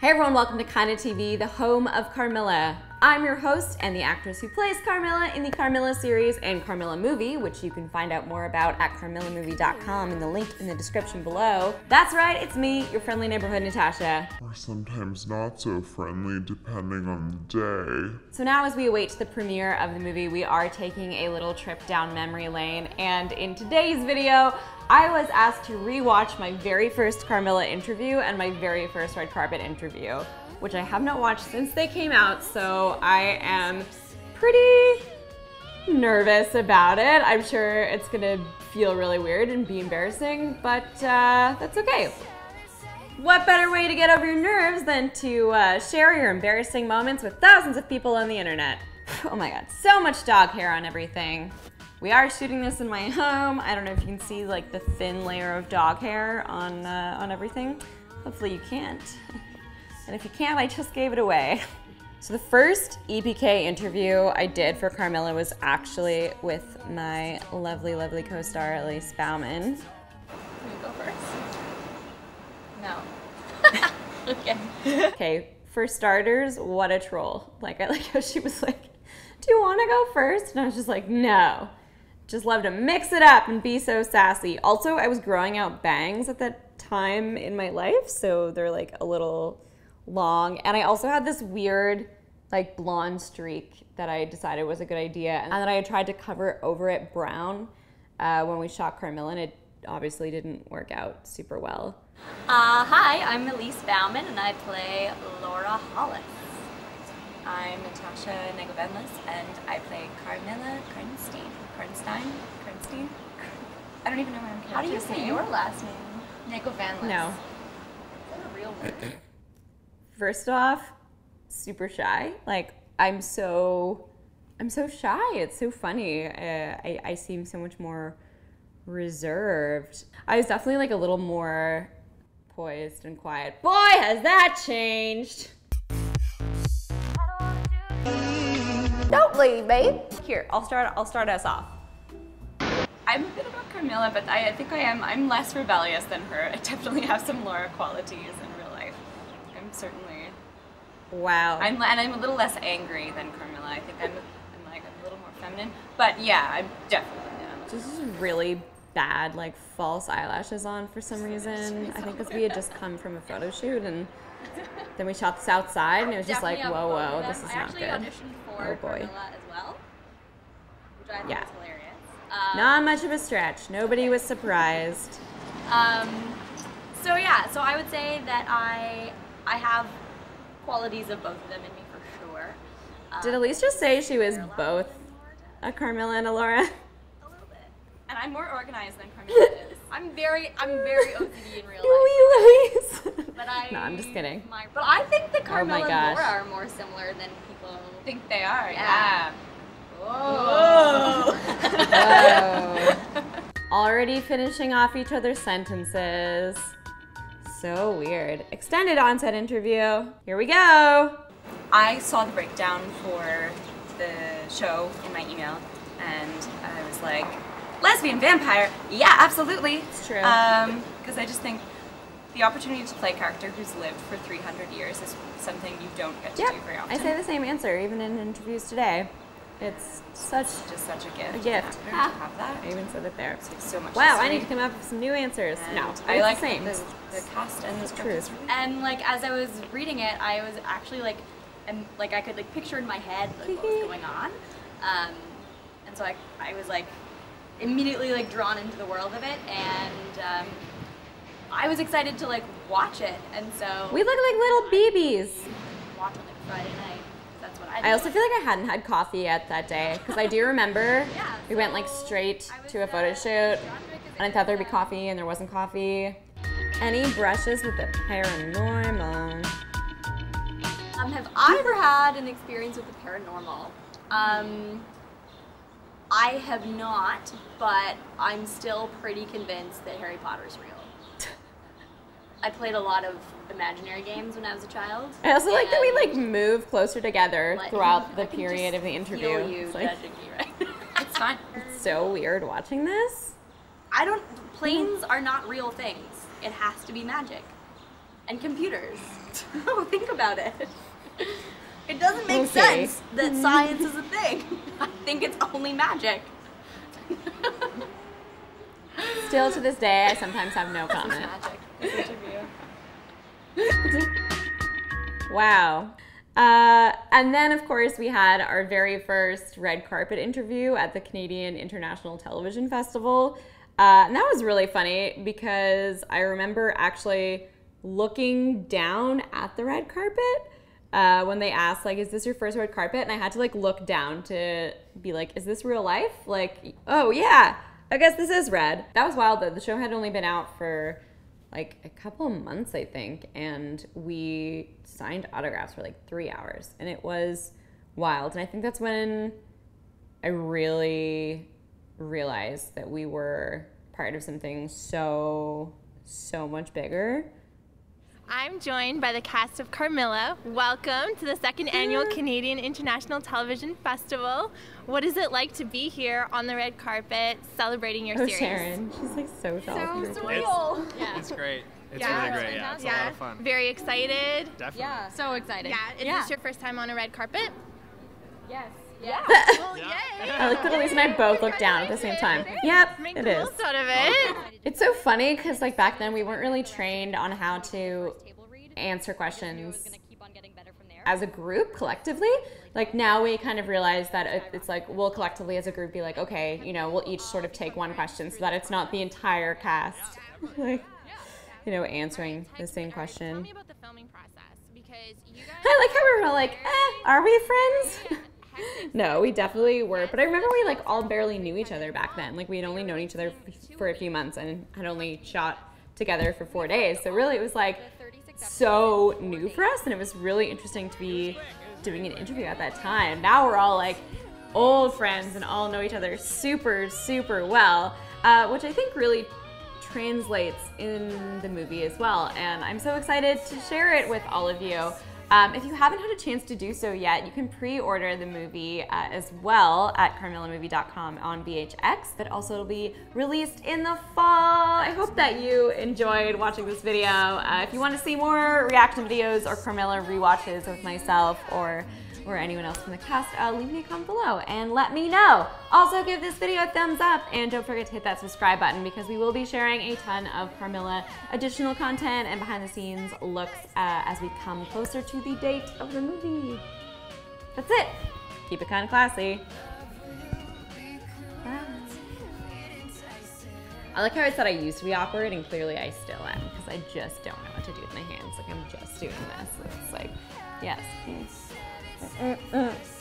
Hey everyone, welcome to Kinda TV, the home of Carmilla. I'm your host and the actress who plays Carmilla in the Carmilla series and Carmilla movie, which you can find out more about at carmillamovie.com in the link in the description below. That's right, it's me, your friendly neighborhood Natasha. Or sometimes not so friendly, depending on the day. So now as we await the premiere of the movie, we are taking a little trip down memory lane, and in today's video, I was asked to rewatch my very first Carmilla interview and my very first red carpet interview, which I have not watched since they came out, so I am pretty nervous about it. I'm sure it's gonna feel really weird and be embarrassing, but uh, that's okay. What better way to get over your nerves than to uh, share your embarrassing moments with thousands of people on the internet? Oh my god, so much dog hair on everything. We are shooting this in my home. I don't know if you can see like the thin layer of dog hair on, uh, on everything. Hopefully you can't. And if you can't, I just gave it away. So the first EPK interview I did for Carmilla was actually with my lovely, lovely co-star Elise Bauman. Can you go first? No. okay. Okay, for starters, what a troll. Like, I like how she was like, Do you want to go first? And I was just like, No. Just love to mix it up and be so sassy. Also, I was growing out bangs at that time in my life, so they're like a little long. And I also had this weird, like, blonde streak that I decided was a good idea. And then I tried to cover it over it brown uh, when we shot Carmilla, and it obviously didn't work out super well. Uh, hi, I'm Elise Bauman and I play Laura Hollis. I'm Natasha Negovanlis and I play Carmilla Karnstein. Karnstein? Karnstein? I don't even know my own How do you say name. your last name? Negovanlis. No. Is that a real word? First off, super shy. Like I'm so, I'm so shy. It's so funny. Uh, I, I seem so much more reserved. I was definitely like a little more poised and quiet. Boy, has that changed. Don't leave me. Here, I'll start. I'll start us off. I'm a bit about Carmilla, but I, I think I am. I'm less rebellious than her. I definitely have some Laura qualities in real life. I'm certainly. Wow. I'm and I'm a little less angry than Carmilla. I think I'm. I'm like a little more feminine. But yeah, I'm definitely. Yeah. This is really bad, like false eyelashes on for some reason. I think because we had just come from a photo shoot and then we shot this outside and it was just like, whoa, whoa, this is I not good. Oh, boy. Well, which I think Yeah. Um, Not much of a stretch. Nobody was surprised. Um, so yeah, so I would say that I I have qualities of both of them in me for sure. Um, Did Elise just say she was they're a lot both a Carmilla and a Laura? A little bit. And I'm more organized than Carmilla is. I'm very I'm very OCD in real life. Ooh, Elise. But I no, I'm just kidding. My, but I think that Oh and. Laura are more similar than people think they are. Yeah. Yeah. Whoa. Whoa. Already finishing off each other's sentences. So weird. Extended onset interview. Here we go. I saw the breakdown for the show in my email, and I was like, lesbian vampire? Yeah, absolutely. It's true. Because I just think the opportunity to play a character who's lived for 300 years is something you don't get to Yep. do very often. I say the same answer, even in interviews today. It's such It's just such a gift. a gift. to have that. I even said it there. It's so much. Wow, I need to come up with some new answers. And no, I it's like the same. The, the cast and the It's script really And like as I was reading it, I was actually like, and like I could like picture in my head like what was going on, um, and so I I was like immediately like drawn into the world of it, and um, I was excited to like watch it, and so we look like little BBs. watch it like Friday night. That's what I. I also feel like I hadn't had coffee yet that day because I do remember Yeah, we went like straight to a photo uh, shoot Wick is and I thought there'd be coffee and there wasn't coffee. Any brushes with the paranormal? Um, have I ever had an experience with the paranormal? Um, I have not, but I'm still pretty convinced that Harry Potter is real. I played a lot of imaginary games when I was a child. I also like that we like move closer together like, throughout the period of the interview. Feel you It's like, right? It's fine. it's so weird watching this. I don't. Planes are not real things. It has to be magic. and computers. oh, think about it. It doesn't make Okay. sense that science is a thing. I think it's only magic. Still to this day, I sometimes have no comment. magic. Wow. Uh, and then, of course, we had our very first red carpet interview at the Canadian International Television Festival. Uh, and that was really funny because I remember actually looking down at the red carpet uh, when they asked, like, is this your first red carpet? And I had to, like, look down to be like, is this real life? Like, oh, yeah, I guess this is red. That was wild, though. The show had only been out for like a couple months, I think, and we signed autographs for like three hours, and it was wild. And I think that's when I really realized that we were part of something so, so much bigger. I'm joined by the cast of Carmilla. Welcome to the second annual Canadian International Television Festival. What is it like to be here on the red carpet celebrating your Oh, series? Sharon, she's like so tall. So Real. Yeah. It's great. It's Yeah. really great. Yeah, it's a lot of fun. Very excited. Definitely. So excited. Yeah. Is this your first time on a red carpet? Yes. Yeah. Well, Yeah. yay. I like that Elise and I both looked down at the same time. Yep, Make it the is. most out of it. It's so funny because like back then we weren't really trained on how to answer questions as a group collectively. Like now we kind of realize that it's like we'll collectively as a group be like, okay, you know, we'll each sort of take one question so that it's not the entire cast, like, you know, answering the same Tell question. me about the filming process because you guys. I like how we were like, eh, are we friends? No, we definitely were. But I remember we like all barely knew each other back then. Like we had only known each other for a few months and had only shot together for four days. So really, it was like so new for us, and it was really interesting to be doing an interview at that time. Now we're all like old friends and all know each other super, super well, uh, which I think really translates in the movie as well. And I'm so excited to share it with all of you. Um, if you haven't had a chance to do so yet, you can pre-order the movie uh, as well at carmillamovie.com on VHX, but also it'll be released in the fall. I hope that you enjoyed watching this video. Uh, if you want to see more reaction videos or Carmilla rewatches with myself or or anyone else from the cast, uh, leave me a comment below and let me know. Also, give this video a thumbs up and don't forget to hit that subscribe button because we will be sharing a ton of Carmilla additional content and behind the scenes looks uh, as we come closer to the date of the movie. That's it. Keep it kind of classy. I like how I said I used to be awkward and clearly I still am because I just don't know what to do with my hands. Like I'm just doing this. It's like, yes. mm. Mm, mm.